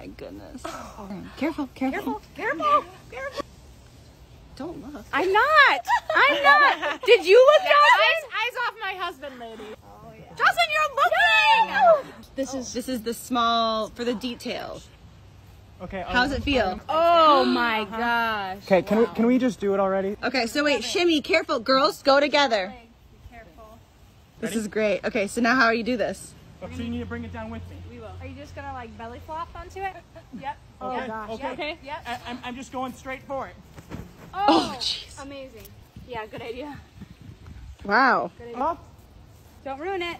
my goodness. Oh, careful, careful. Careful, careful. Don't look. I'm not. I'm not. Did you look, Jocelyn? Eyes off my husband, lady. Oh, Jocelyn, you're looking. Oh. This is this is the small for the detail. Okay. How does um, it feel? Oh my uh-huh. gosh. Okay, can we can we just do it already? Okay, so wait, shimmy, careful, girls, go together. This is great. Okay, so now how do you do this? Oh, so you need to bring it down with me. We will. Are you just gonna like belly flop onto it? Yep. Oh okay. gosh. Okay. Okay. Yep. I, I'm I'm just going straight for it. Oh, oh jeez. Amazing. Yeah, good idea. Wow. Up. Don't ruin it.